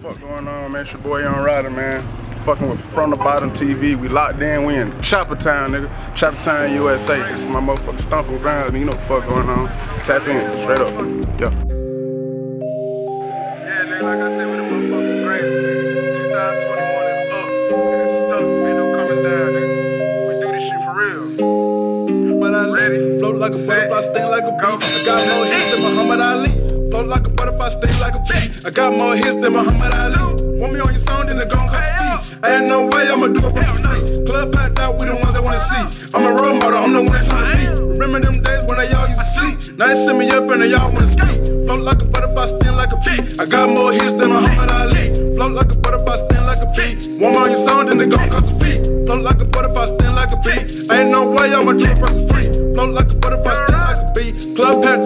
fuck going on, man? It's your boy Yung Rydah, man. Fucking with From the Bottom TV. We locked in. We in Chapel Town, nigga. Chapel Town, USA. This is my motherfucking stomping ground. You know what the fuck going on. Tap in, straight up. Yeah. Yeah, nigga, like I said, we the motherfucking greatest. 2021 is up. It's stuck. Ain't no coming down, nigga. We do this shit for real. But I Ready? float like a butterfly, Set. Got more hits than Muhammad Ali. Want me on your song, then it gon' cost Hey, fee. I ain't no way I'ma do it for free. Club packed out, we the ones that wanna see. I'm a role model, I'm the one that tryna be. Remember them days when they all used to sleep? Now they send me up and they all wanna speak. Float like a butterfly, sting like a bee. I got more hits than Muhammad Ali. Float like a butterfly, sting like a bee. Want me on your song, then it gon' cost a fee. Float like a butterfly, sting like a bee. Ain't no way I'ma do it for free. Float like a butterfly, sting like a bee. Club packed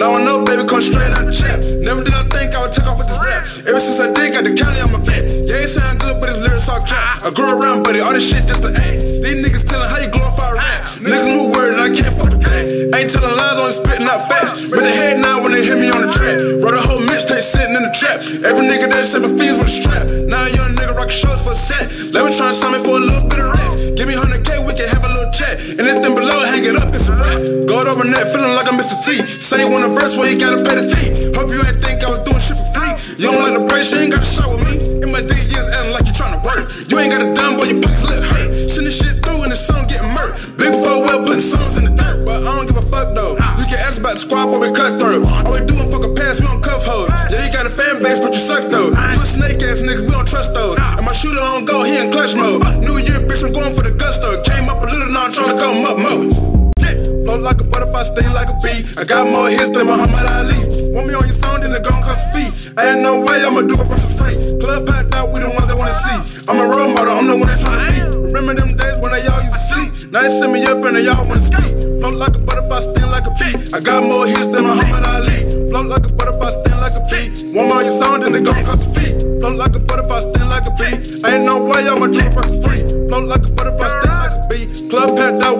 Now I know, baby, come straight out the trap. Never did I think I would take off with this rap. Ever since I did, got the county on my back. Yeah, it sound good, but his lyrics all cap. I grew around, buddy, all this shit just to act. These niggas telling how you glorify rap. Niggas move word and I can't fuck with that. Ain't telling lies, only spitting out fast. But they head now when they hit me on the track. Wrote a whole mixtape sitting in the trap. Every nigga that seven fees with a strap. Now a young nigga rockin' shorts for a set. Let me try and sign me for a little bit of rest. I'm Mr. Say one a verse where you gotta pay the fee. Hope you ain't think I was doing shit for free. You don't like the brace, you ain't gotta shot with me. In my D years, acting like you tryna work. You ain't got a dime, boy, your pockets lip hurt. Send this shit through and the song getting murked. Big four well putting songs in the dirt. But I don't give a fuck though. You can ask about the squad, boy, we cutthroat. All we doing fuck a pass, we don't cuff hoes. Yeah, you got a fan base, but you suck though. You a snake ass nigga, we don't trust those. And my shooter on go, he in clutch mode. New year, bitch, I'm going for the gusto. Came up a little, now I'm tryna come up more. Float like a I got more hits than Muhammad Ali. Want me on your song, then it gon' cost a fee. Ain't no way I'ma do it for free. Club packed out, we the ones they wanna see. I'm a role model, I'm the one that tryna be. Remember them days when they all used to sleep? Now they send me up and they all wanna speak. Float like a butterfly, sting like a bee. I got more hits than Muhammad Ali. Float like a butterfly, sting like a bee. Me on your song, then it gon' cost a fee. Float like a butterfly, sting like a bee. Ain't no way I'ma do it for free. Float like a butterfly, sting like a bee. Club packed out,